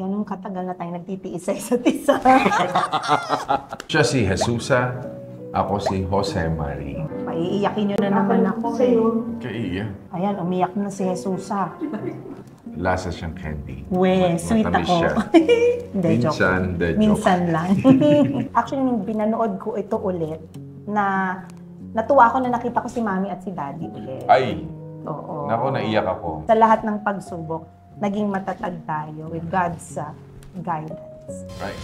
ganun katagal na tayo nagtitiis sa isa't isa. Siya si Jesusa, ako si Jose Marie. Paiiyakin nyo na naman ako eh. Kaiya. Ayan, umiyak na si Jesusa. Lasa siyang candy. We, Mat- sweet ako. siya. Hindi, joke. Minsan, de joke. Minsan lang. Actually, nung binanood ko ito ulit, na natuwa ako na nakita ko si mami at si daddy ulit. Ay, Oo. nako, naiyak ako. Sa lahat ng pagsubok, naging matatag tayo with God's uh, guidance. Right.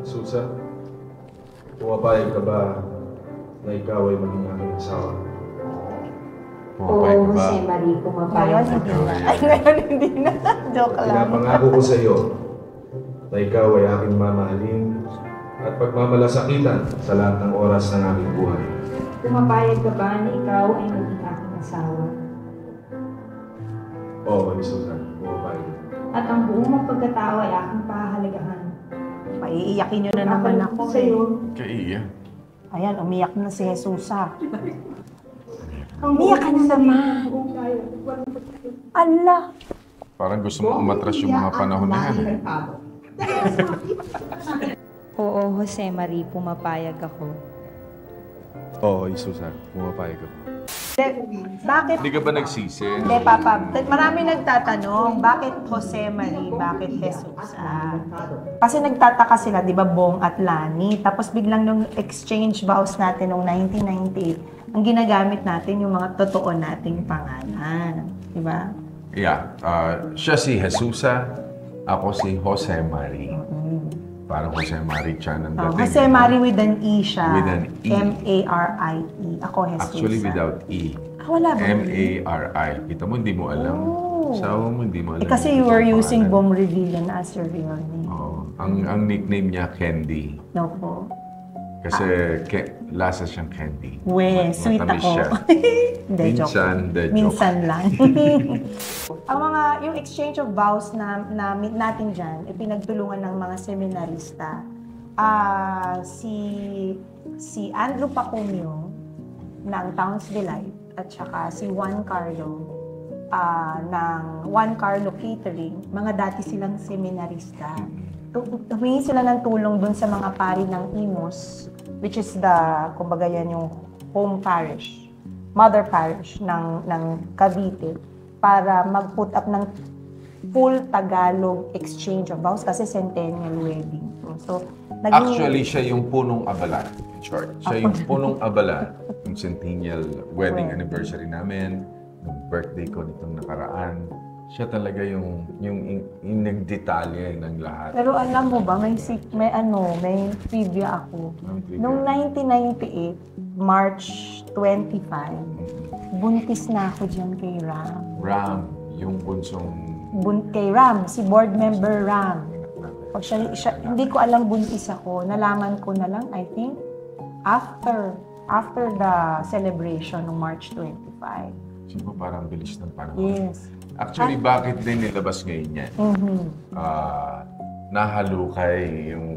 Susa, pumapayag ka ba na ikaw ay maging aking asawa? Pumapay Oo, ka ba? Jose Marie, Ngayon, pumapayag hindi na. Ay, ngayon, hindi na. Joke lang. Pinapangako ko sa iyo na ikaw ay aking mamahalin at pagmamalasakitan sa lahat ng oras ng aking buhay. Pumapayag ka ba na ikaw ay maging aking asawa? Oo, Mami Susan, pumapayag. At ang buong mong pagkatao ay aking pahahalagahan. Paiiyakin nyo na naman ako sa iyo. eh. Kaiya. Ayan, umiyak na si Jesusa. Umiyak ka na naman. Ala! Parang gusto mo umatras yung mga panahon na yan. eh. Oo, Jose Marie, pumapayag ako. Oo, Susan, pumapayag ako. Bakit? Hindi ka ba nagsisi? Hindi, Papa. Marami nagtatanong, bakit Jose Marie, bakit Jesus? Ah, kasi nagtataka sila, di ba, Bong at Lani. Tapos biglang nung exchange vows natin noong 1998, ang ginagamit natin yung mga totoo nating pangalan. Di ba? Yeah. Uh, siya si Jesusa, ako si Jose Marie. Parang Jose Marie Chan ang Oh, dating. Jose Marie with an E siya. With an E. M-A-R-I-E. Ako, Jesus. Actually, without E. Ah, wala ba? M-A-R-I. Kita mo, hindi mo alam. Oh. Sa mo, hindi mo Eh, alam. kasi you were using. Bong Revillan as your real name. Oo. Ang, ang nickname niya, Candy. No po. Kasi ke, lasa siyang candy. We, Ma- sweet matamis ako. siya. Hindi, joke. Minsan, de joke. Minsan lang. Ang mga, yung exchange of vows na, na natin dyan, ipinagtulungan ng mga seminarista. Ah, si si Andrew Pacumio ng Towns Delight at saka si Juan Carlo ah, ng Juan Carlo Catering, mga dati silang seminarista. Humingi sila ng tulong dun sa mga pari ng Imos, which is the, kumbaga yan yung home parish, mother parish ng, ng Cavite, para mag-put up ng full Tagalog exchange of vows kasi centennial wedding. So, naging- Actually, siya yung punong abala. In short, siya yung punong abala yung centennial wedding anniversary namin, yung birthday ko nitong nakaraan. Siya talaga yung yung, yung, yung nagdetalye ng lahat. Pero alam mo ba, may, may ano, may trivia ako. Trivia. Noong 1998, March 25, buntis na ako dyan kay Ram. Ram, yung bunsong Bun kay Ram, si board member Ram. Pag siya, siya, hindi ko alam buntis ako. Nalaman ko na lang, I think, after after the celebration ng March 25. Siguro parang bilis ng panahon. Yes. Actually, bakit din nilabas ngayon yan? Mhm. Ah, nahalukay yung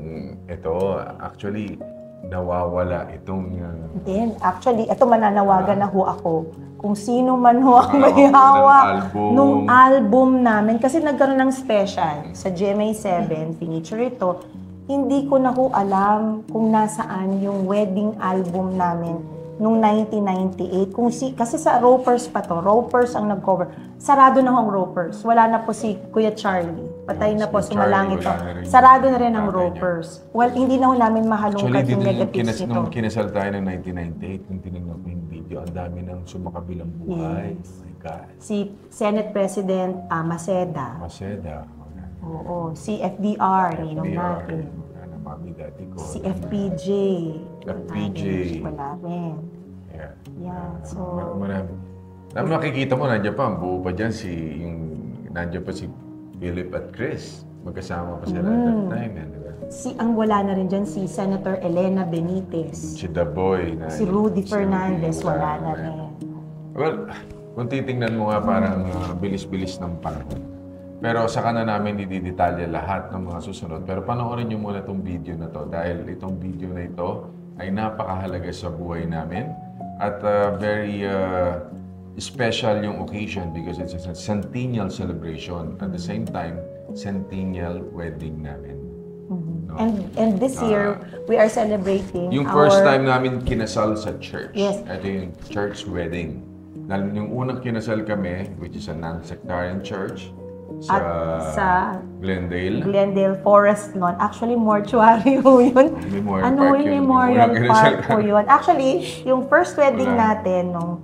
ito. Actually, nawawala itong uh, Then, actually, ito mananawagan na ho ako. Kung sino man ho ang Ah, may hawak nung album namin. Kasi nagkaroon ng special sa GMA 7, feature ito. Hindi ko na ho alam kung nasaan yung wedding album namin nung 1998. Kung si, kasi sa Ropers pa to, Ropers ang nag-cover. Sarado na ang Ropers. Wala na po si Kuya Charlie. Patay na po, sumalangit to. Sarado na rin ang. Ropers. Well, hindi na ho namin mahalungkat yung negatives kinas, nito. nung kinasal tayo ng 1998, kung tinignan ko yung video, ang dami ng sumakabilang buhay. Yes. Oh my God. si Senate President ah, Maceda. Maseda. Oo, si FDR, ninong ko. Si FPJ. FPJ. Wala rin. Yeah. Yeah, Mar- so... marami. Alam, nakikita mo, nandiyan pa, ang buo pa dyan, si, yung, nandiyan pa si Philip at Chris. Magkasama pa sila at that Mm. time. Yan, di ba? Si, ang wala na rin dyan, si Senator Elena Benitez. Si The Boy. Na, Si Rudy si Fernandez, Rudy, wala na rin. Well, Kung titingnan mo nga parang ah, bilis-bilis ng panahon. Pero saka na namin ididetalye lahat ng mga susunod. Pero panoorin niyo muna itong video na to dahil itong video na ito ay napakahalaga sa buhay namin at ah, very ah, special yung occasion because it's a centennial celebration. At the same time, centennial wedding namin. No? And and this year, we are celebrating Yung our... first time namin kinasal sa church. Yes. Ito yung church wedding. Dahil yung unang kinasal kami, which is a non-sectarian church, sa, At sa Glendale. Glendale Forest noon. Actually, mortuary ho yun. Memorial ano Park yung yun. Memorial Park po yun. Actually, yung first wedding Wala. natin nung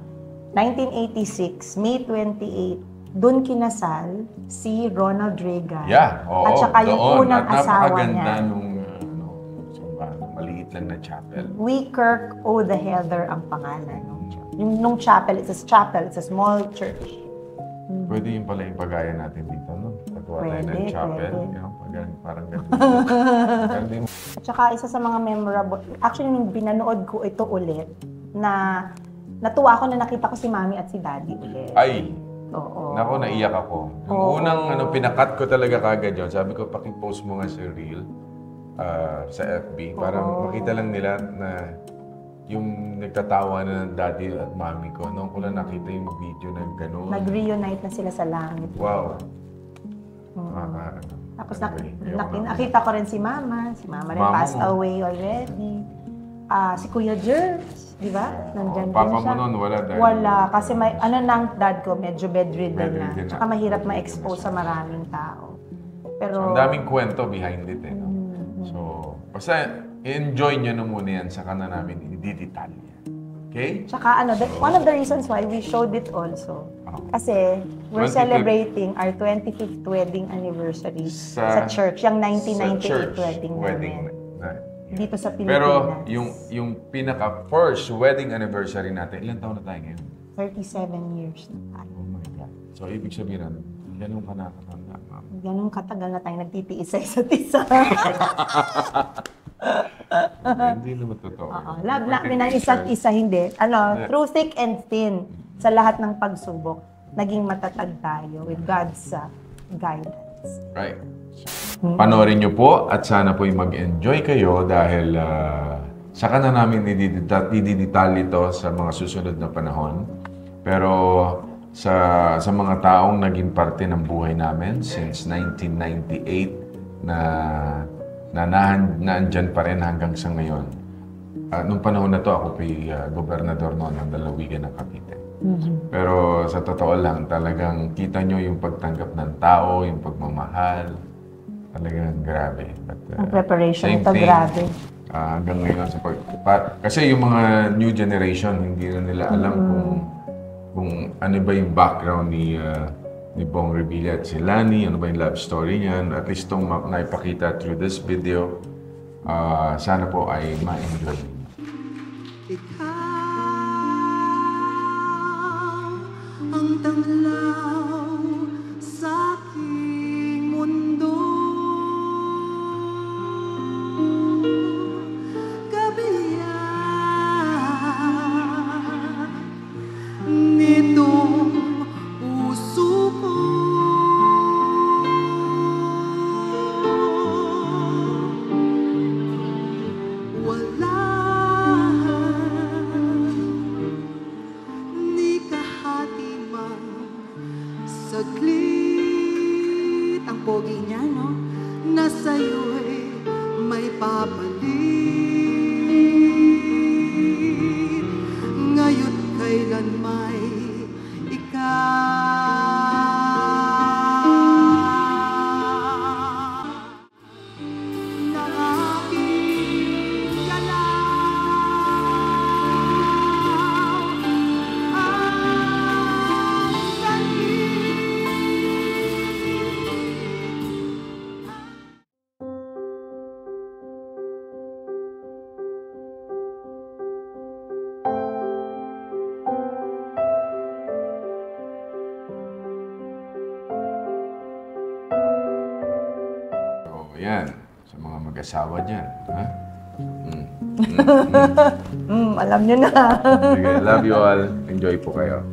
1986, May 28, doon kinasal si Ronald Reagan. Yeah, oo. At saka yung doon. unang At asawa niya. nung ano, maliit lang na chapel. We Kirk O. the Heather ang pangalan. Nung, yung, nung chapel, it's a chapel, it's a small church. Pwede yung pala yung pagaya natin dito, no? Pagawa tayo ng Pwede, chapel. pwede. You know, parang, parang yung At saka isa sa mga memorable, actually nung binanood ko ito ulit, na natuwa ako na nakita ko si mami at si daddy ulit. Ay, Oo. Nako, naiyak ako. Yung Oo. unang ano, pinakat ko talaga kagad yun. Sabi ko, pakipost mo nga sa reel ah, sa FB para makita lang nila na yung nagtatawa na ng daddy at mami ko. Noong ko lang nakita yung video na gano'n. Nag-reunite na sila sa langit. wow. Mm. Nakaka- Tapos nak- Anyway, nak- ayoko na. nakita ko rin si mama. Si mama rin Mama passed mo. away already. Ah, si Kuya Jerz, di ba? Nandyan Oh, Papa din mo siya. noon, wala dahil. Wala. Kasi may, ano nang dad ko, medyo bedridden, Bedridden na. na. Tsaka mahirap ma-expose sa maraming tao. Pero, So, ang daming kwento behind it eh. No? Mm, So, basta enjoy nyo na muna yan. Saka na namin i-detalye. Okay? Tsaka ano, the- one of the reasons why we showed it also, Oh. kasi we're 25th. celebrating our 25th wedding anniversary Sa- sa, church, yung Sa 1998 church wedding, wedding namin. na, Dito sa Pilipinas. Pero yung yung pinaka first wedding anniversary natin, ilang taon na tayo ngayon? 37 years na tayo. Oh my God. So ibig sabihin nun, ganun ka nakakatanda, ma'am. Ganun katagal na tayo nagtitiis sa isa't isa. Hindi naman totoo. Oo. Love namin ng isa't isa, hindi. Ano, through thick and thin, sa lahat ng pagsubok, naging matatag tayo with God's uh, guidance. Right. Panoorin nyo po at sana po mag-enjoy kayo dahil ah, saka na namin ididita- ididetalye ito sa mga susunod na panahon. Pero sa sa mga taong naging parte ng buhay namin since 1998 na na naandyan pa rin hanggang sa ngayon. Ah, nung panahon na to, ako po gobernador noon ng Dalawigan ng Cavite. Pero sa totoo lang, talagang kita nyo yung pagtanggap ng tao, yung pagmamahal. Talagang grabe. But, uh, Ang preparation ito, thing, grabe. ah, hanggang ngayon, sa pag, pa- kasi yung mga new generation, hindi na nila alam Mm. kung kung ano ba yung background ni ah, ni Bong Revilla at si Lani, ano ba yung love story niyan. At least itong naipakita through this video, ah, sana po ay ma-enjoy ninyo. So, yan. Sa mga mag-asawa dyan. Ha? Mm. Hmm, alam nyo na. Sige, love you all. Enjoy po kayo.